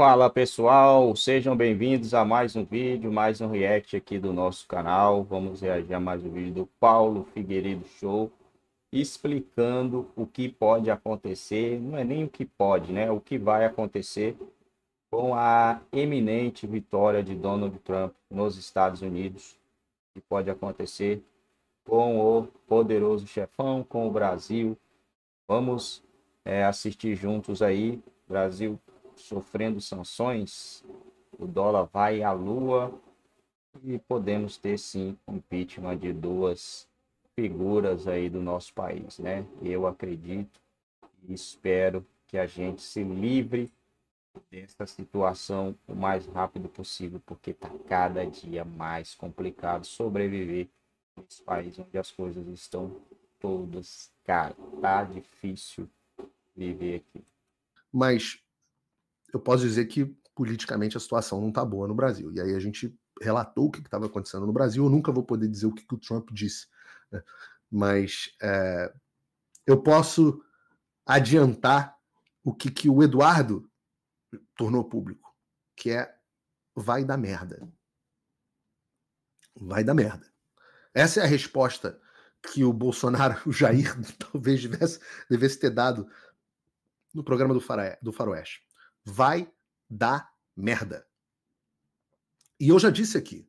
Fala pessoal, sejam bem-vindos a mais um vídeo, mais um react aqui do nosso canal. Vamos reagir a mais um vídeo do Paulo Figueiredo Show, explicando o que pode acontecer, não é nem o que pode, né? O que vai acontecer com a eminente vitória de Donald Trump nos Estados Unidos, que pode acontecer com o poderoso chefão, com o Brasil. Vamos é, assistir juntos aí. Brasil sofrendo sanções, o dólar vai à lua e podemos ter sim impeachment de duas figuras aí do nosso país, né? Eu acredito e espero que a gente se livre dessa situação o mais rápido possível, porque está cada dia mais complicado sobreviver nesse país onde as coisas estão todas caras. Tá difícil viver aqui. Mas eu posso dizer que politicamente a situação não está boa no Brasil. E aí a gente relatou o que estava acontecendo no Brasil. Eu nunca vou poder dizer o que, que o Trump disse, né? mas é, eu posso adiantar o que, que o Eduardo tornou público, que é vai dar merda. Vai dar merda. Essa é a resposta que o Bolsonaro, o Jair, talvez devesse, devesse ter dado no programa do, do Faroeste vai dar merda. E eu já disse aqui,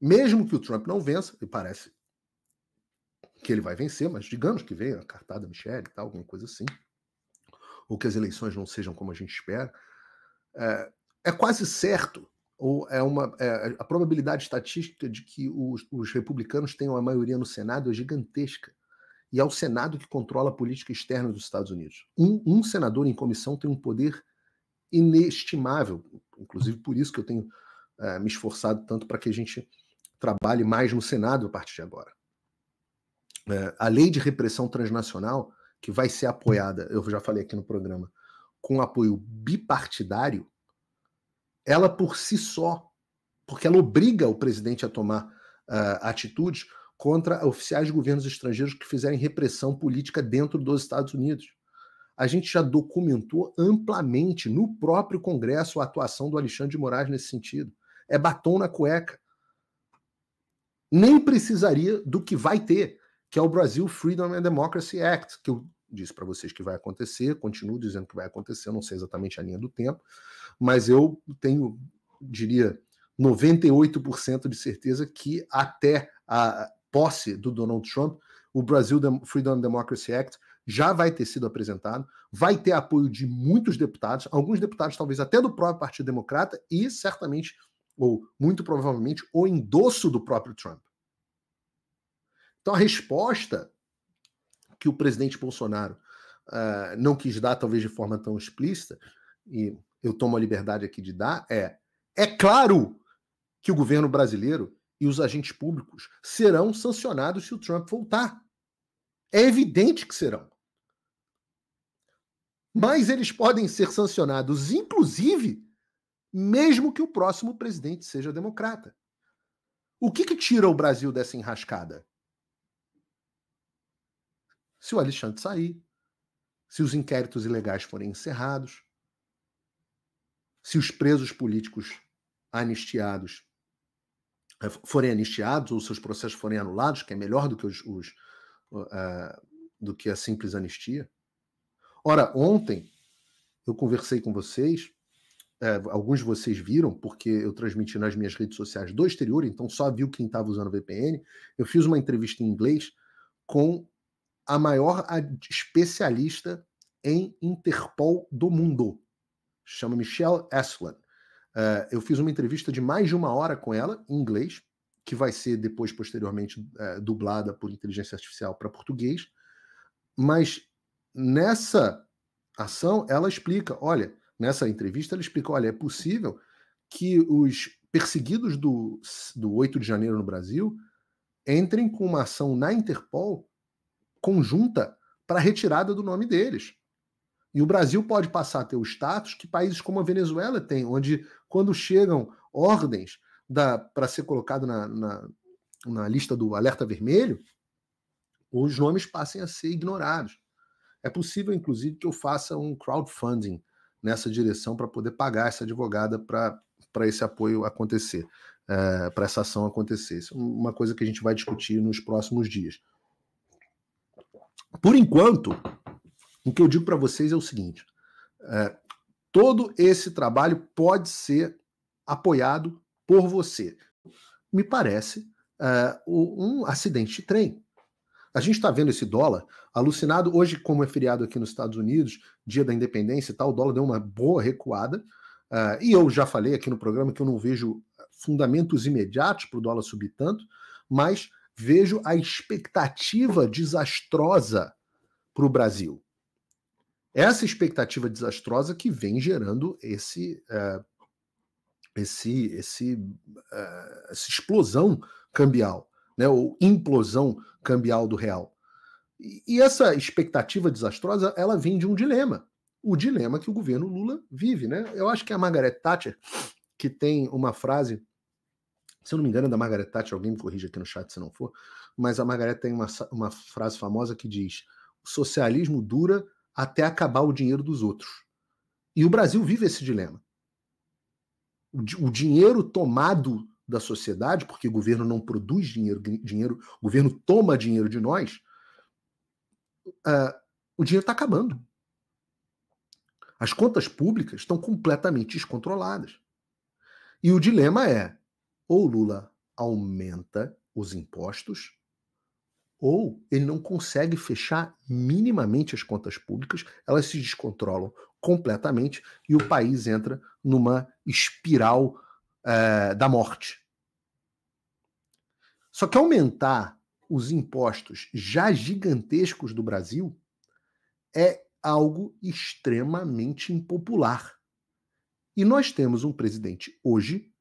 mesmo que o Trump não vença, e parece que ele vai vencer, mas digamos que venha a cartada Michelle e tal, alguma coisa assim, ou que as eleições não sejam como a gente espera, é, é quase certo, ou é uma é, a probabilidade estatística de que os, os republicanos tenham a maioria no Senado é gigantesca e é o Senado que controla a política externa dos Estados Unidos. Um, um senador em comissão tem um poder inestimável, inclusive por isso que eu tenho é, me esforçado tanto para que a gente trabalhe mais no Senado a partir de agora. É, a lei de repressão transnacional, que vai ser apoiada, eu já falei aqui no programa, com apoio bipartidário, ela por si só, porque ela obriga o presidente a tomar uh, atitudes contra oficiais de governos estrangeiros que fizerem repressão política dentro dos Estados Unidos. A gente já documentou amplamente no próprio Congresso a atuação do Alexandre de Moraes nesse sentido. É batom na cueca. Nem precisaria do que vai ter, que é o Brasil Freedom and Democracy Act, que eu disse para vocês que vai acontecer, continuo dizendo que vai acontecer, não sei exatamente a linha do tempo, mas eu tenho, diria, 98% de certeza que até a posse do Donald Trump, o Brasil Freedom Democracy Act já vai ter sido apresentado, vai ter apoio de muitos deputados, alguns deputados talvez até do próprio Partido Democrata e certamente, ou muito provavelmente, o endosso do próprio Trump. Então a resposta que o presidente Bolsonaro uh, não quis dar, talvez de forma tão explícita, e eu tomo a liberdade aqui de dar, é: é claro que o governo brasileiro e os agentes públicos serão sancionados se o Trump voltar. É evidente que serão. Mas eles podem ser sancionados, inclusive, mesmo que o próximo presidente seja democrata. O que, que tira o Brasil dessa enrascada? Se o Alexandre sair, se os inquéritos ilegais forem encerrados, se os presos políticos anistiados forem anistiados ou seus processos forem anulados, que é melhor do que, os, os uh, do que a simples anistia. Ora, ontem eu conversei com vocês, uh, alguns de vocês viram, porque eu transmiti nas minhas redes sociais do exterior, então só viu quem estava usando VPN. Eu fiz uma entrevista em inglês com a maior especialista em Interpol do mundo. Chama Michelle Aslan. Uh, eu fiz uma entrevista de mais de uma hora com ela, em inglês, que vai ser depois, posteriormente, uh, dublada por inteligência artificial para português. Mas nessa ação, ela explica: olha, nessa entrevista, ela explica: olha, é possível que os perseguidos do, do 8 de janeiro no Brasil entrem com uma ação na Interpol conjunta para retirada do nome deles. E o Brasil pode passar a ter o status que países como a Venezuela têm, onde quando chegam ordens para ser colocado na, na, na lista do alerta vermelho, os nomes passem a ser ignorados. É possível, inclusive, que eu faça um crowdfunding nessa direção para poder pagar essa advogada para esse apoio acontecer, é, para essa ação acontecer. Isso é uma coisa que a gente vai discutir nos próximos dias. Por enquanto, o que eu digo para vocês é o seguinte: é, todo esse trabalho pode ser apoiado por você. Me parece é, um acidente de trem. A gente está vendo esse dólar alucinado. Hoje, como é feriado aqui nos Estados Unidos, dia da independência e tal, o dólar deu uma boa recuada. Uh, e eu já falei aqui no programa que eu não vejo fundamentos imediatos para o dólar subir tanto, mas vejo a expectativa desastrosa para o Brasil. Essa expectativa desastrosa que vem gerando esse, uh, esse, esse, uh, essa explosão cambial, né, ou implosão cambial do real. E, e essa expectativa desastrosa, ela vem de um dilema. O dilema que o governo Lula vive, né? Eu acho que a Margaret Thatcher, que tem uma frase, se eu não me engano é da Margaret Thatcher, alguém me corrija aqui no chat se não for, mas a Margaret tem uma, uma frase famosa que diz: o socialismo dura até acabar o dinheiro dos outros. E o Brasil vive esse dilema. O, dinheiro tomado da sociedade, porque o governo não produz dinheiro, dinheiro o governo toma dinheiro de nós, uh, o dinheiro está acabando. As contas públicas estão completamente descontroladas. E o dilema é: ou Lula aumenta os impostos, ou ele não consegue fechar minimamente as contas públicas, elas se descontrolam completamente e o país entra numa espiral é, da morte. Só que aumentar os impostos já gigantescos do Brasil é algo extremamente impopular. E nós temos um presidente hoje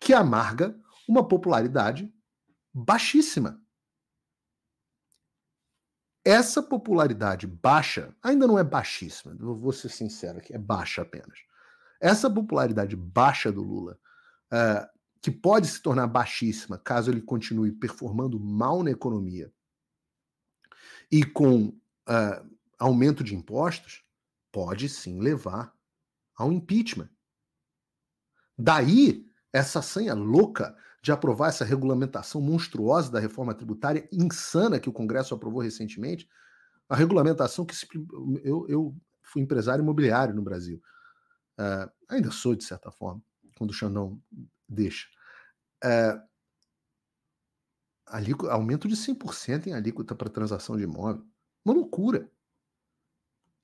que amarga uma popularidade baixíssima. Essa popularidade baixa, ainda não é baixíssima, vou ser sincero aqui, é baixa apenas. Essa popularidade baixa do Lula uh, que pode se tornar baixíssima caso ele continue performando mal na economia e com uh, aumento de impostos, pode sim levar ao impeachment. Daí essa senha louca de aprovar essa regulamentação monstruosa da reforma tributária insana que o Congresso aprovou recentemente, a regulamentação que se, eu, eu fui empresário imobiliário no Brasil, uh, ainda sou de certa forma, quando o Xandão deixa. Alíquota, aumento de 100% em alíquota para transação de imóvel. Uma loucura.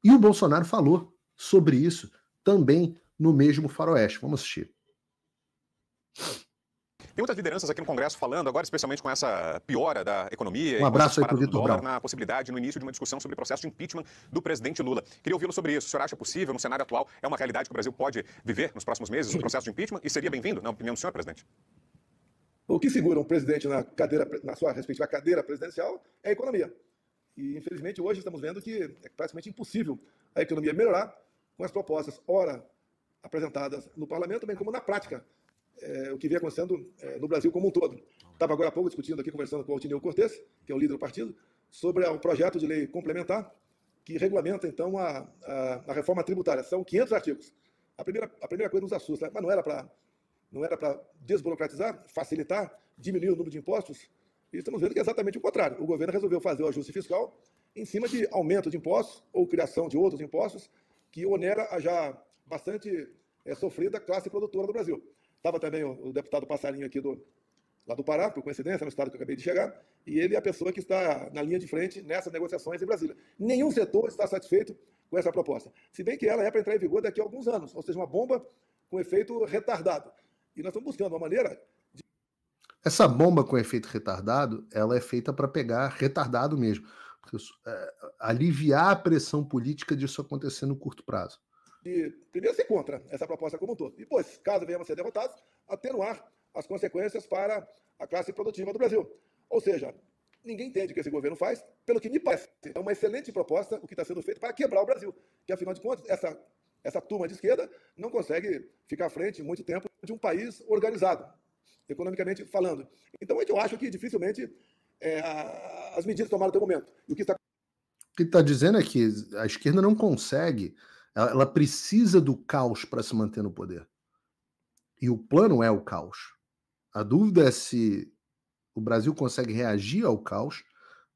E o Bolsonaro falou sobre isso também no mesmo faroeste. Vamos assistir. Tem muitas lideranças aqui no Congresso falando, agora especialmente com essa piora da economia. Um abraço aí para o Vitor Brown. Na possibilidade, no início de uma discussão sobre o processo de impeachment do presidente Lula. Queria ouvi-lo sobre isso. O senhor acha possível, no cenário atual, é uma realidade que o Brasil pode viver nos próximos meses, o processo de impeachment? E seria bem-vindo, na opinião do senhor, presidente? O que segura um presidente na, cadeira, na sua respectiva cadeira presidencial é a economia. E, infelizmente, hoje estamos vendo que é praticamente impossível a economia melhorar com as propostas, ora apresentadas no parlamento, bem como na prática é, o que vem acontecendo é, no Brasil como um todo. Estava agora há pouco discutindo aqui, conversando com o Altineu Cortes, que é o líder do partido, sobre o projeto de lei complementar que regulamenta, então, a, a, a reforma tributária. São 500 artigos. A primeira, a primeira coisa nos assusta, mas não era para não era para desburocratizar, facilitar, diminuir o número de impostos? E estamos vendo que é exatamente o contrário. O governo resolveu fazer o ajuste fiscal em cima de aumento de impostos ou criação de outros impostos que onera a já bastante é, sofrida classe produtora do Brasil. Estava também o, o, deputado Passarinho aqui do, lá do Pará, por coincidência, no estado que eu acabei de chegar, e ele é a pessoa que está na linha de frente nessas negociações em Brasília. Nenhum setor está satisfeito com essa proposta, se bem que ela é para entrar em vigor daqui a alguns anos, ou seja, uma bomba com efeito retardado. E nós estamos buscando uma maneira de... Essa bomba com efeito retardado, ela é feita para pegar retardado mesmo, é, aliviar a pressão política disso acontecer no curto prazo de primeiro ser contra essa proposta como um todo. E depois, caso venhamos a ser derrotados, atenuar as consequências para a classe produtiva do Brasil. Ou seja, ninguém entende o que esse governo faz, pelo que me parece. É uma excelente proposta o que está sendo feito para quebrar o Brasil. Que, afinal de contas, essa, essa turma de esquerda não consegue ficar à frente muito tempo de um país organizado, economicamente falando. Então, eu acho que dificilmente é, as medidas tomadas até o momento. E o que está. O que está dizendo é que a esquerda não consegue Ela, ela precisa do caos para se manter no poder. E o plano é o caos. A dúvida é se o Brasil consegue reagir ao caos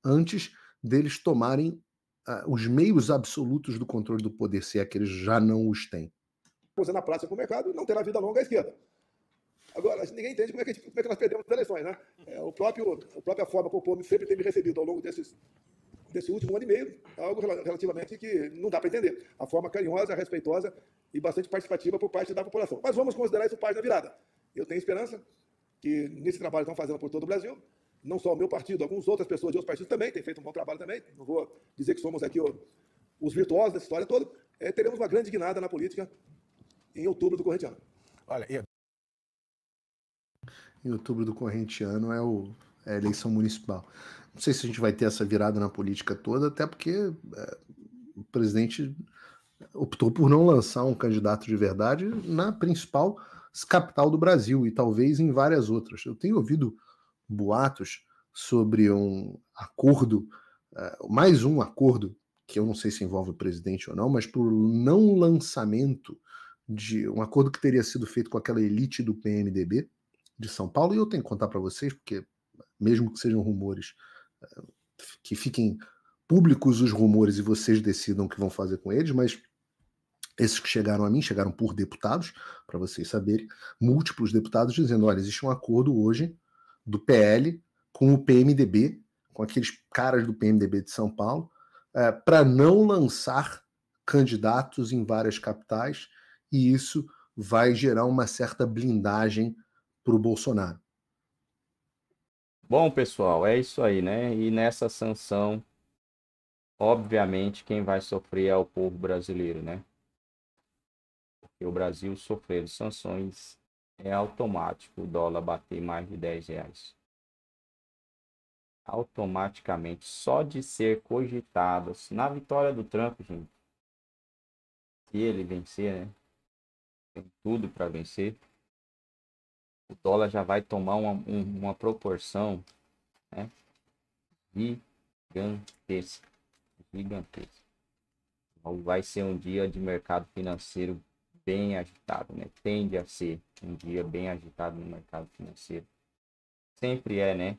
antes deles tomarem uh, os meios absolutos do controle do poder, se é que eles já não os têm. Você na prática com o mercado não terá vida longa à esquerda. Agora, ninguém entende como é que, gente, como é que nós perdemos as eleições, né? É, o próprio, a própria forma como o povo sempre tem me recebido ao longo desses, desse último ano e meio, algo relativamente que não dá para entender. A forma carinhosa, respeitosa e bastante participativa por parte da população. Mas vamos considerar isso página virada. Eu tenho esperança que nesse trabalho que estão fazendo por todo o Brasil, não só o meu partido, algumas outras pessoas de outros partidos também têm feito um bom trabalho também. Não vou dizer que somos aqui os virtuosos dessa história toda. É, teremos uma grande guinada na política em outubro do corrente ano. Olha, eu... em outubro do corrente ano é, o, é eleição municipal. Não sei se a gente vai ter essa virada na política toda, até porque é, o presidente optou por não lançar um candidato de verdade na principal capital do Brasil e talvez em várias outras. Eu tenho ouvido boatos sobre um acordo, uh, mais um acordo, que eu não sei se envolve o presidente ou não, mas por não lançamento de um acordo que teria sido feito com aquela elite do PMDB de São Paulo, e eu tenho que contar para vocês, porque mesmo que sejam rumores, uh, que fiquem públicos os rumores e vocês decidam o que vão fazer com eles, mas esses que chegaram a mim chegaram por deputados, para vocês saberem, múltiplos deputados dizendo: olha, existe um acordo hoje do PL com o PMDB, com aqueles caras do PMDB de São Paulo, é, para não lançar candidatos em várias capitais, e isso vai gerar uma certa blindagem para o Bolsonaro. Bom, pessoal, é isso aí, né? E nessa sanção, obviamente, quem vai sofrer é o povo brasileiro, né? Porque o Brasil sofrer sanções é automático o dólar bater mais de 10 reais. Automaticamente, só de ser cogitado. Na vitória do Trump, gente, se ele vencer, né? Tem tudo para vencer. O dólar já vai tomar uma, uma proporção né, gigantesca. Gigantesca. Vai ser um dia de mercado financeiro bem agitado, né? Tende a ser um dia bem agitado no mercado financeiro. Sempre é, né?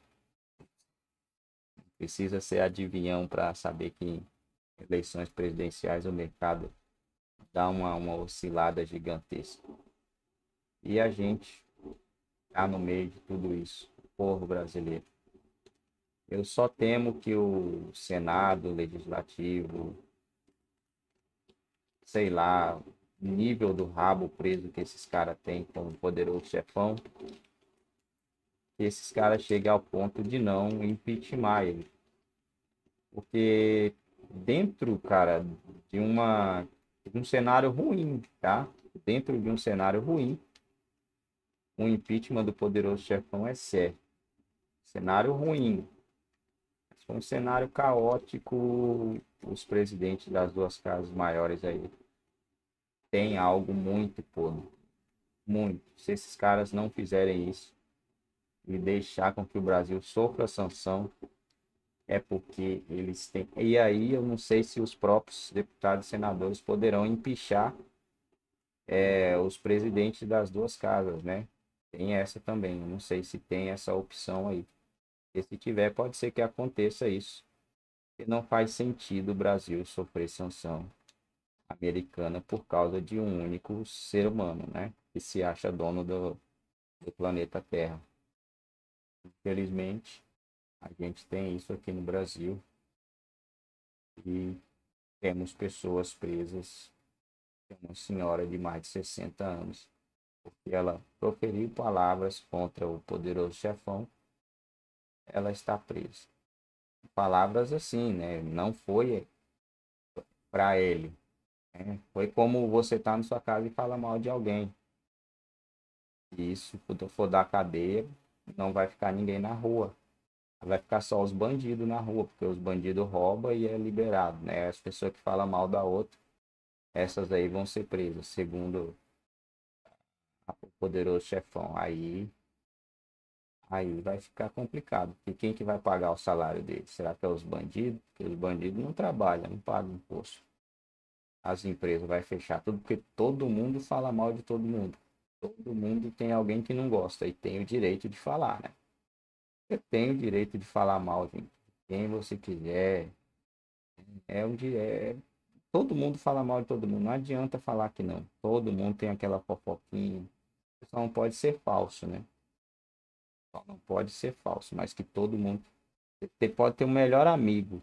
Precisa ser adivinhão para saber que em eleições presidenciais o mercado dá uma, uma oscilada gigantesca. E a gente está no meio de tudo isso, o povo brasileiro. Eu só temo que o Senado, o Legislativo, sei lá, nível do rabo preso que esses caras têm com o poderoso chefão, esses caras cheguem ao ponto de não impeachment ele. Porque dentro, cara, de uma de um cenário ruim, tá? Dentro de um cenário ruim, o impeachment do poderoso chefão é certo. Cenário ruim. Foi um cenário caótico, os presidentes das duas casas maiores aí tem algo muito podre. Muito. Se esses caras não fizerem isso e deixar com que o Brasil sofra sanção, é porque eles têm. E aí eu não sei se os próprios deputados e senadores poderão empichar é, os presidentes das duas casas, né? Tem essa também. Eu não sei se tem essa opção aí. E se tiver, pode ser que aconteça isso. E não faz sentido o Brasil sofrer sanção americana por causa de um único ser humano, né? Que se acha dono do, do planeta Terra. Infelizmente, a gente tem isso aqui no Brasil e temos pessoas presas. Uma senhora de mais de 60 anos, porque ela proferiu palavras contra o poderoso chefão, ela está presa. Palavras assim, né? Não foi para ele, é, foi como você tá na sua casa e fala mal de alguém. Isso, quando for dar cadeia, não vai ficar ninguém na rua. Vai ficar só os bandidos na rua, porque os bandidos roubam e é liberado, né? As pessoas que falam mal da outra, essas aí vão ser presas, segundo poderoso chefão. Aí, aí vai ficar complicado. E quem que vai pagar o salário dele? Será que é os bandidos? Porque os bandidos não trabalham, não pagam imposto. as empresas vai fechar tudo porque todo mundo fala mal de todo mundo. Todo mundo tem alguém que não gosta e tem o direito de falar, né? Você tem o direito de falar mal, gente. Quem você quiser. É um é... Todo mundo fala mal de todo mundo. Não adianta falar que não. Todo mundo tem aquela fofoquinha. Só não pode ser falso, né? Só não pode ser falso, mas que todo mundo. Você pode ter um melhor amigo.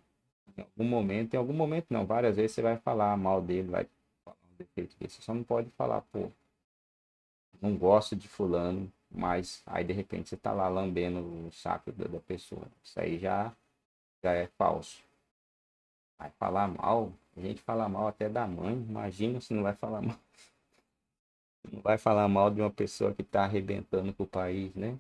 Em algum momento, em algum momento não. Várias vezes você vai falar mal dele, vai falar um defeito dele. Você só não pode falar, pô, não gosto de fulano, mas aí de repente você tá lá lambendo o saco da, da pessoa. Isso aí já, já é falso. Vai falar mal, a gente fala mal até da mãe, imagina se não vai falar mal. Não vai falar mal de uma pessoa que tá arrebentando com o país, né?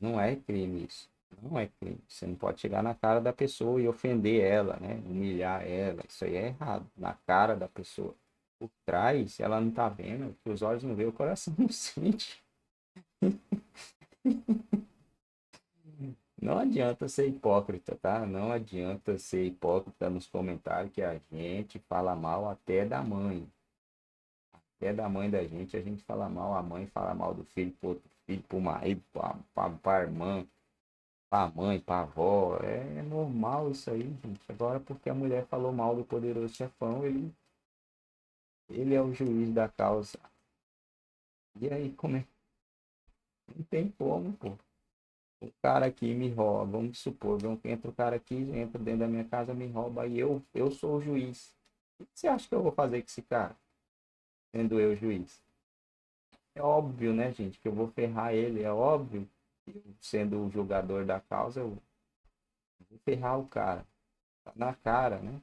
Não é crime isso. Não é crime. Você não pode chegar na cara da pessoa e ofender ela, né? Humilhar ela. Isso aí é errado. Na cara da pessoa por trás, ela não tá vendo, que os olhos não vê, o coração não sente. Não adianta ser hipócrita, tá? Não adianta ser hipócrita nos comentários que a gente fala mal até da mãe. Até da mãe da gente, a gente fala mal, a mãe fala mal do filho pro outro filho, pro marido, pra, pra, pra irmã, pra mãe, pra avó. É, é normal isso aí, gente. Agora porque a mulher falou mal do poderoso chefão, ele ele é o juiz da causa. E aí, como é? Não tem como, pô. O cara aqui me rouba, vamos supor, entra o cara aqui, entra dentro da minha casa, me rouba e eu, eu sou o juiz. O que você acha que eu vou fazer com esse cara? Sendo eu juiz. É óbvio, né, gente, que eu vou ferrar ele. É óbvio sendo o julgador da causa, eu vou ferrar o cara. Tá na cara, né?